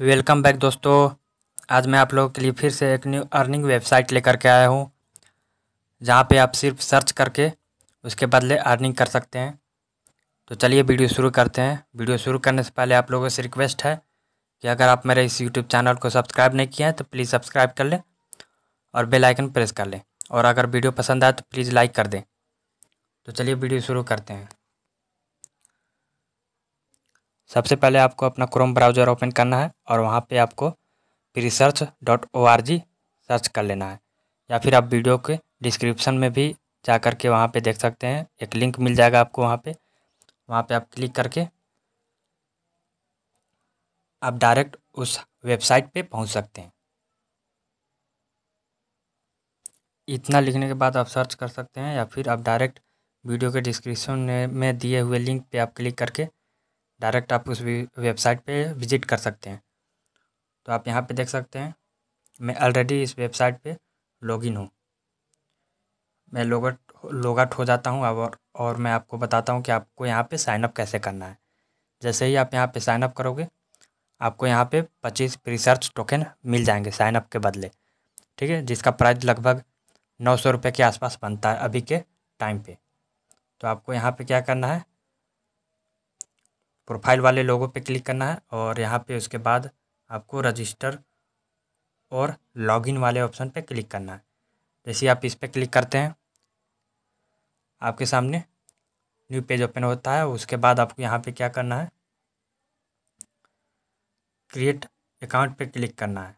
Welcome back दोस्तों। आज मैं आप लोगों के लिए फिर से एक न्यू अर्निंग वेबसाइट लेकर के आया हूँ, जहाँ पे आप सिर्फ़ सर्च करके उसके बदले अर्निंग कर सकते हैं। तो चलिए वीडियो शुरू करते हैं। वीडियो शुरू करने से पहले आप लोगों से रिक्वेस्ट है कि अगर आप मेरे इस यूट्यूब चैनल को सब्सक्राइब नहीं किया है तो प्लीज़ सब्सक्राइब कर लें और बेलाइकन प्रेस कर लें। और अगर वीडियो पसंद आए तो प्लीज़ लाइक कर दें। तो चलिए वीडियो शुरू करते हैं। सबसे पहले आपको अपना क्रोम ब्राउज़र ओपन करना है और वहाँ पे आपको research dot O R G search कर लेना है। या फिर आप वीडियो के डिस्क्रिप्शन में भी जा कर के वहाँ पर देख सकते हैं। एक लिंक मिल जाएगा आपको वहाँ पे। वहाँ पे आप क्लिक करके आप डायरेक्ट उस वेबसाइट पे पहुँच सकते हैं। इतना लिखने के बाद आप सर्च कर सकते हैं या फिर आप डायरेक्ट वीडियो के डिस्क्रिप्शन में दिए हुए लिंक पे आप क्लिक करके डायरेक्ट आप उस वेबसाइट पे विज़िट कर सकते हैं। तो आप यहाँ पे देख सकते हैं, मैं ऑलरेडी इस वेबसाइट पे लॉगिन हूँ। मैं लॉगट लॉगआउट हो जाता हूँ और और मैं आपको बताता हूँ कि आपको यहाँ पे साइनअप कैसे करना है। जैसे ही आप यहाँ पे साइनअप करोगे, आपको यहाँ पे पच्चीस रिसर्च टोकन मिल जाएँगे साइनअप के बदले। ठीक है, जिसका प्राइस लगभग नौ सौ रुपये के आसपास बनता है अभी के टाइम पे। तो आपको यहाँ पे क्या करना है प्रोफ़ाइल वाले लोगों पे क्लिक करना है और यहाँ पे उसके बाद आपको रजिस्टर और लॉगिन वाले ऑप्शन पे क्लिक करना है। जैसे आप इस पर क्लिक करते हैं, आपके सामने न्यू पेज ओपन होता है। उसके बाद आपको यहाँ पे क्या करना है? क्रिएट अकाउंट पे क्लिक करना है।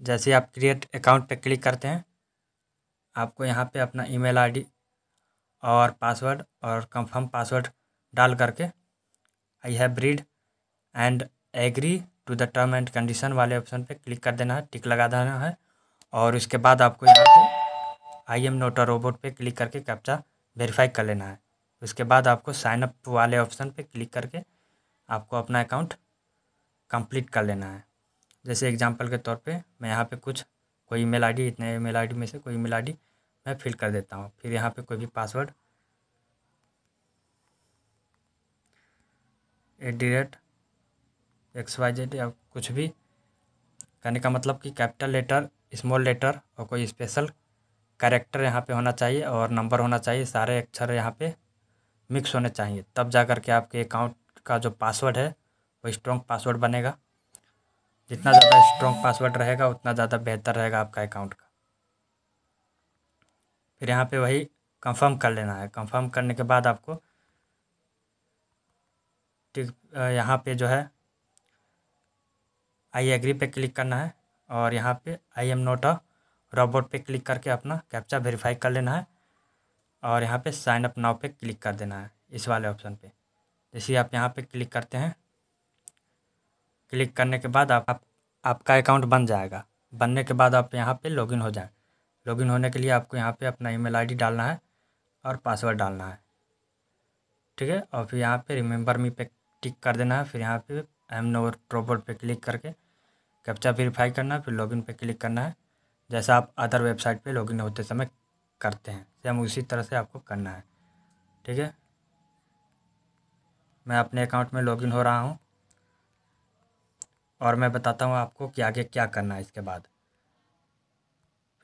जैसे आप क्रिएट अकाउंट पे क्लिक करते हैं, आपको यहाँ पे अपना ईमेल आईडी और पासवर्ड और कंफर्म पासवर्ड डाल करके I have read and agree to the term and condition वाले ऑप्शन पे क्लिक कर देना है टिक लगा देना है और उसके बाद आपको यहाँ पे आई एम नोट रोबोट पे क्लिक करके कैप्चा वेरीफाई कर लेना है। उसके बाद आपको साइन अप वाले ऑप्शन पे क्लिक करके आपको अपना अकाउंट कंप्लीट कर लेना है। जैसे एग्जांपल के तौर पे मैं यहाँ पे कुछ कोई ईमेल आईडी इतने ईमेल आईडी में से कोई ईमेल आईडी मैं फिल कर देता हूँ। फिर यहाँ पे कोई भी password at the rate X Y Z या कुछ भी। कहने का मतलब कि कैपिटल लेटर स्मॉल लेटर और कोई स्पेशल कैरेक्टर यहाँ पे होना चाहिए और नंबर होना चाहिए। सारे अक्षर यहाँ पे मिक्स होने चाहिए। तब जा कर के आपके अकाउंट का जो पासवर्ड है, वो स्ट्रॉन्ग पासवर्ड बनेगा। जितना ज़्यादा स्ट्रॉन्ग पासवर्ड रहेगा, उतना ज़्यादा बेहतर रहेगा आपका अकाउंट का। फिर यहाँ पे वही कंफर्म कर लेना है। कंफर्म करने के बाद आपको यहाँ पे जो है आई एग्री पे क्लिक करना है और यहाँ पे I am not a robot पे क्लिक करके अपना कैप्चा वेरीफाई कर लेना है और यहाँ पे साइन अप नाउ पे क्लिक कर देना है इस वाले ऑप्शन पे। जैसे आप यहाँ पे क्लिक करते हैं क्लिक करने के बाद आप, आप आपका अकाउंट बन जाएगा। बनने के बाद आप यहाँ पे लॉगिन हो जाए। लॉगिन होने के लिए आपको यहाँ पे अपना ईमेल आईडी डालना है और पासवर्ड डालना है। ठीक है? और फिर यहाँ पे रिमेंबर मी पे टिक कर देना है, फिर यहाँ पे एम नो रोबोट पे क्लिक करके कैप्चा वेरीफाई करना है फिर लॉगिन पे क्लिक करना है। जैसा आप अदर वेबसाइट पे लॉगिन होते समय करते हैं सेम उसी तरह से आपको करना है। ठीक है? मैं अपने अकाउंट में लॉगिन हो रहा हूँ और मैं बताता हूँ आपको कि आगे क्या करना है इसके बाद।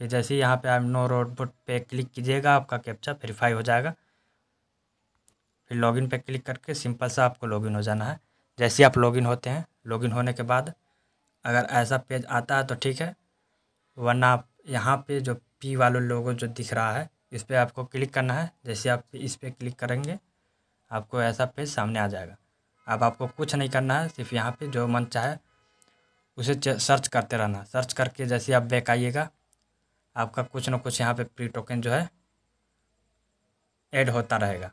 फिर जैसे ही यहाँ पे आप नो रोबोट पे क्लिक कीजिएगा, आपका कैप्चा वेरीफाई हो जाएगा। फिर लॉगिन पे क्लिक करके सिंपल सा आपको लॉगिन हो जाना है। जैसे आप लॉगिन होते हैं, लॉगिन होने के बाद अगर ऐसा पेज आता है तो ठीक है, वरना आप यहाँ पे जो पी वाले लोगों जो दिख रहा है, इस पर आपको क्लिक करना है। जैसे आप इस पर क्लिक करेंगे, आपको ऐसा पेज सामने आ जाएगा। अब आपको कुछ नहीं करना है, सिर्फ़ यहाँ पे जो मन चाहे उसे सर्च करते रहना। सर्च करके जैसे आप बैक आइएगा, आपका कुछ ना कुछ यहाँ पे प्री टोकन जो है, ऐड होता रहेगा।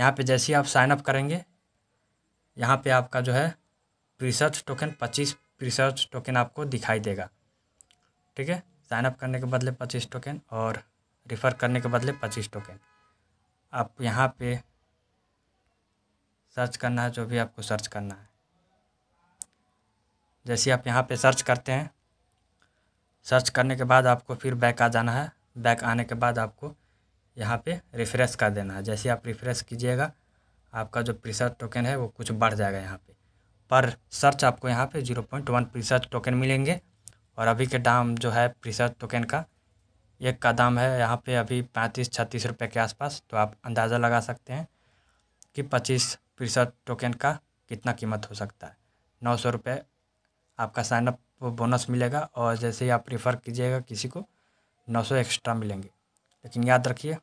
यहाँ पे जैसे ही आप साइन अप करेंगे, यहाँ पे आपका जो है रिसर्च टोकन पच्चीस रिसर्च टोकन आपको दिखाई देगा। ठीक है? साइन अप करने के बदले पच्चीस टोकन और रिफ़र करने के बदले पच्चीस टोकन आप यहाँ पे सर्च करना है, जो भी आपको सर्च करना है। जैसे आप यहाँ पे सर्च करते हैं सर्च करने के बाद आपको फिर बैक आ जाना है। बैक आने के बाद आपको यहाँ पे रिफ़्रेश कर देना। है जैसे आप रिफ़्रेश कीजिएगा, आपका जो प्रीसर टोकन है वो कुछ बढ़ जाएगा यहाँ पे। पर सर्च आपको यहाँ पे zero point one Presearch token मिलेंगे। और अभी के दाम जो है प्रीसर्च टोकन का, एक का दाम है यहाँ पे अभी पैंतीस छत्तीस रुपये के आसपास तो आप अंदाज़ा लगा सकते हैं कि पच्चीस प्रीसर्च टोकन का कितना कीमत हो सकता है। नौ सौ रुपये आपका साइनअप बोनस मिलेगा और जैसे ही आप प्रीफर कीजिएगा किसी को, नौ सौ एक्स्ट्रा मिलेंगे। लेकिन याद रखिए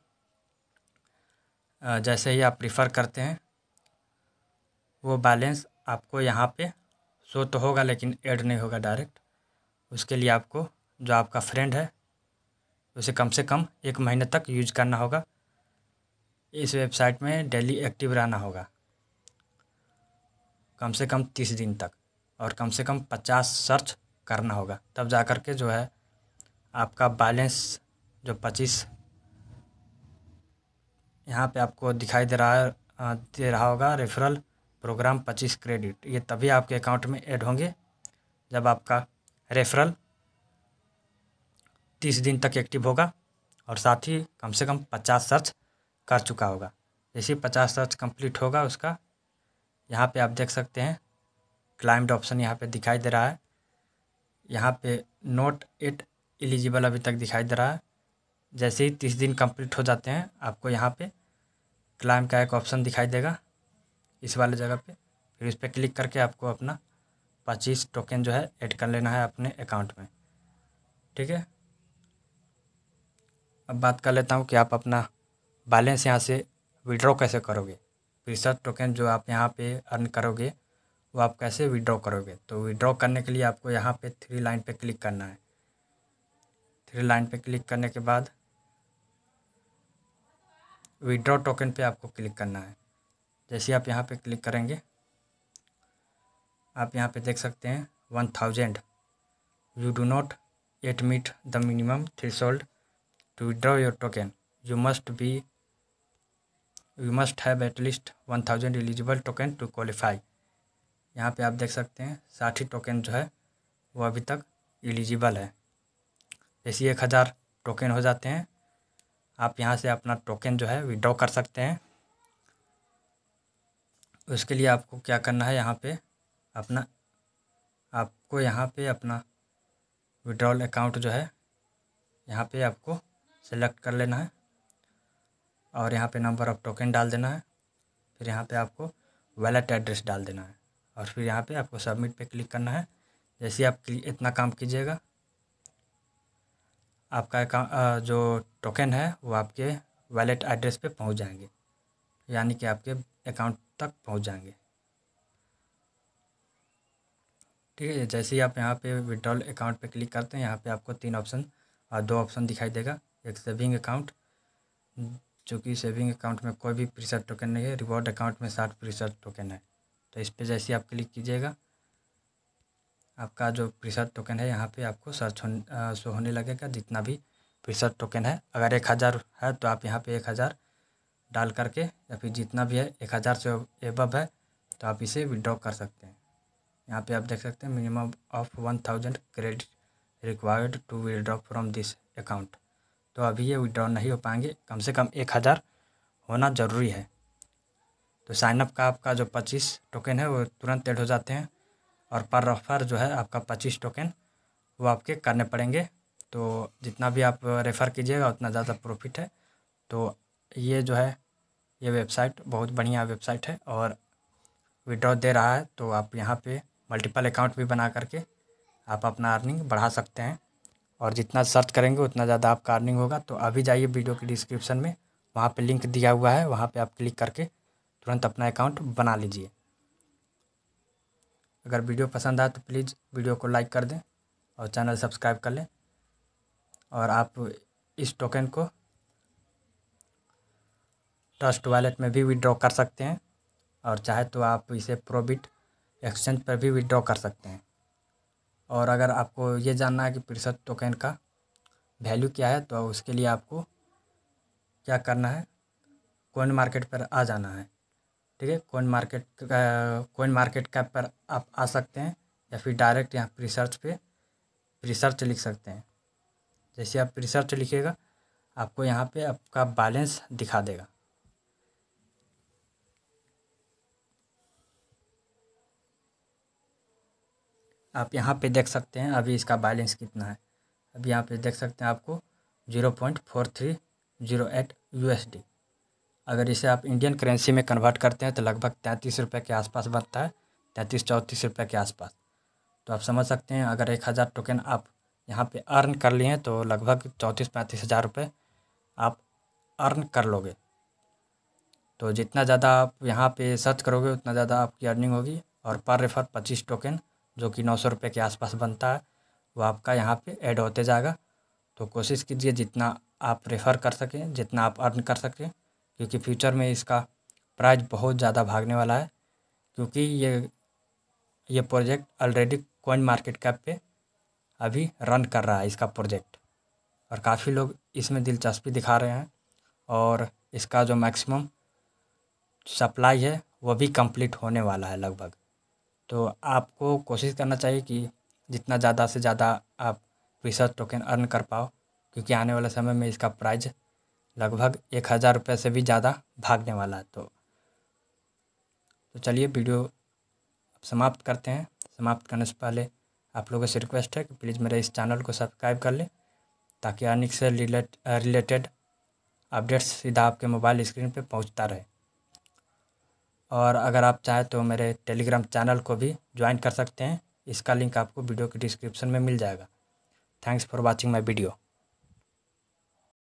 जैसे ही आप प्रीफर करते हैं, वो बैलेंस आपको यहाँ पे शो तो होगा लेकिन ऐड नहीं होगा डायरेक्ट। उसके लिए आपको, जो आपका फ्रेंड है, उसे कम से कम एक महीने तक यूज़ करना होगा। इस वेबसाइट में डेली एक्टिव रहना होगा। कम से कम तीस दिन तक और कम से कम पचास सर्च करना होगा। तब जा कर के जो है, आपका बैलेंस जो पच्चीस यहाँ पे आपको दिखाई दे रहा है दे रहा होगा रेफरल प्रोग्राम पच्चीस क्रेडिट ये तभी आपके अकाउंट में ऐड होंगे जब आपका रेफरल तीस दिन तक एक्टिव होगा और साथ ही कम से कम पचास सर्च कर चुका होगा। जैसे ही पचास सर्च कंप्लीट होगा उसका, यहाँ पे आप देख सकते हैं क्लाइम्ड ऑप्शन यहाँ पे दिखाई दे रहा है। यहाँ पे नोट एट एलिजिबल अभी तक दिखाई दे रहा है। जैसे ही तीस दिन कंप्लीट हो जाते हैं, आपको यहाँ पे क्लाइम का एक ऑप्शन दिखाई देगा। इस वाले जगह पे। फिर इस पर क्लिक करके आपको अपना पच्चीस टोकन जो है ऐड कर लेना है अपने अकाउंट में। ठीक है? अब बात कर लेता हूँ कि आप अपना बैलेंस यहाँ से विड्रॉ कैसे करोगे। रिसर्च टोकन जो आप यहाँ पे अर्न करोगे, वो आप कैसे विड्रॉ करोगे? तो विड्रॉ करने के लिए आपको यहाँ पे थ्री लाइन पे क्लिक करना है। थ्री लाइन पे क्लिक करने के बाद विड्रॉ टोकन पे आपको क्लिक करना है। जैसे आप यहाँ पे क्लिक करेंगे, आप यहाँ पे देख सकते हैं one thousand you do not at meet the minimum threshold to withdraw your token you must be you must have at least one thousand eligible token to qualify यहाँ पे आप देख सकते हैं साठ टोकन जो है, वो अभी तक एलिजिबल है। जैसे एक हज़ार टोकन हो जाते हैं आप यहाँ से अपना टोकन जो है विड्रॉ कर सकते हैं। उसके लिए आपको क्या करना है, यहाँ पे अपना, आपको यहाँ पे अपना विड्रॉल अकाउंट जो है, यहाँ पे आपको सेलेक्ट कर लेना है और यहाँ पे नंबर ऑफ़ टोकन डाल देना है। फिर यहाँ पे आपको वैलेट एड्रेस डाल देना है और फिर यहाँ पे आपको सबमिट पे क्लिक करना है। जैसे आप इतना काम कीजिएगा आपका जो टोकन है, वो आपके वैलेट एड्रेस पे पहुँच जाएँगे। यानी कि आपके अकाउंट तक पहुँच जाएँगे। ठीक है, जैसे ही आप यहाँ पे विड्रॉल अकाउंट पे क्लिक करते हैं, यहाँ पे आपको तीन ऑप्शन और दो ऑप्शन दिखाई देगा। एक सेविंग अकाउंट जो कि सेविंग अकाउंट में कोई भी प्रीसेट टोकन नहीं है रिवॉर्ड अकाउंट में साठ प्रीसेट टोकन है। तो इस पर जैसे आप क्लिक कीजिएगा आपका जो प्रीसेट टोकन है, यहाँ पे आपको सर्च हो शो होने लगेगा, जितना भी प्रीसेट टोकन है। अगर एक हज़ार है तो आप यहाँ पे एक हज़ार डाल करके, या फिर जितना भी है, एक हज़ार से एबव है तो आप इसे विड्रॉ कर सकते हैं। यहाँ पे आप देख सकते हैं minimum of one thousand credit required to withdraw from this account तो अभी ये विड्रॉ नहीं हो पाएँगे, कम से कम एक हज़ार होना ज़रूरी है। तो साइनअप का आपका जो पच्चीस टोकन है, वो तुरंत एड हो जाते हैं। और पर ऑफ़र जो है आपका पच्चीस टोकन वो आपके करने पड़ेंगे। तो जितना भी आप रेफ़र कीजिएगा, उतना ज़्यादा प्रॉफिट है। तो ये जो है, ये वेबसाइट बहुत बढ़िया वेबसाइट है और विड्रॉ दे रहा है। तो आप यहाँ पे मल्टीपल अकाउंट भी बना करके आप अपना अर्निंग बढ़ा सकते हैं। और जितना सर्च करेंगे, उतना ज़्यादा आपका अर्निंग होगा। तो अभी जाइए वीडियो के डिस्क्रिप्शन में। वहाँ पे लिंक दिया हुआ है, वहाँ पे आप क्लिक करके तुरंत अपना अकाउंट बना लीजिए। अगर वीडियो पसंद आए तो प्लीज़ वीडियो को लाइक कर दें और चैनल सब्सक्राइब कर लें। और आप इस टोकन को ट्रस्ट वॉलेट में भी विड्रॉ कर सकते हैं और चाहे तो आप इसे प्रोबिट एक्सचेंज पर भी विड्रॉ कर सकते हैं। और अगर आपको ये जानना है कि प्रतिशत टोकन का वैल्यू क्या है तो उसके लिए आपको क्या करना है? कोइन मार्केट पर आ जाना है। ठीक है coin market coin market cap पर आप आ सकते हैं या फिर डायरेक्ट यहाँ रिसर्च पे रिसर्च लिख सकते हैं। जैसे आप रिसर्च लिखिएगा आपको यहाँ पे आपका बैलेंस दिखा देगा। आप यहाँ पे देख सकते हैं अभी इसका बैलेंस कितना है। अभी यहाँ पे देख सकते हैं आपको zero point four three zero eight you अगर इसे आप इंडियन करेंसी में कन्वर्ट करते हैं तो लगभग तैंतीस रुपये के आसपास बनता है, तैंतीस चौंतीस रुपये के आसपास। तो आप समझ सकते हैं, अगर एक हज़ार टोकन आप यहाँ पे अर्न कर लिए हैं तो लगभग चौंतीस पैंतीस हज़ार रुपये आप अर्न कर लोगे। तो जितना ज़्यादा आप यहाँ पे सर्च करोगे, उतना ज़्यादा आपकी अर्निंग होगी। और पर रेफर पच्चीस टोकन जो कि नौ सौ रुपये के आसपास बनता है, वो आपका यहाँ पे ऐड होते जाएगा। तो कोशिश कीजिए जितना आप रेफ़र कर सकें, जितना आप अर्न कर सकें क्योंकि फ्यूचर में इसका प्राइस बहुत ज़्यादा भागने वाला है, क्योंकि ये ये project already coin market cap पे अभी रन कर रहा है इसका प्रोजेक्ट और काफ़ी लोग इसमें दिलचस्पी दिखा रहे हैं और इसका जो मैक्सिमम सप्लाई है वो भी कंप्लीट होने वाला है लगभग। तो आपको कोशिश करना चाहिए कि जितना ज़्यादा से ज़्यादा आप रिसर्च टोकन अर्न कर पाओ, क्योंकि आने वाले समय में इसका प्राइस लगभग एक हज़ार रुपये से भी ज़्यादा भागने वाला है तो तो चलिए वीडियो समाप्त करते हैं। समाप्त करने से पहले आप लोगों से रिक्वेस्ट है कि प्लीज़ मेरे इस चैनल को सब्सक्राइब कर लें, ताकि अर्निंग से रिलेट रिलेटेड अपडेट्स सीधा आपके मोबाइल स्क्रीन पे पहुँचता रहे। और अगर आप चाहें तो मेरे टेलीग्राम चैनल को भी ज्वाइन कर सकते हैं, इसका लिंक आपको वीडियो के डिस्क्रिप्शन में मिल जाएगा। Thanks for watching my video.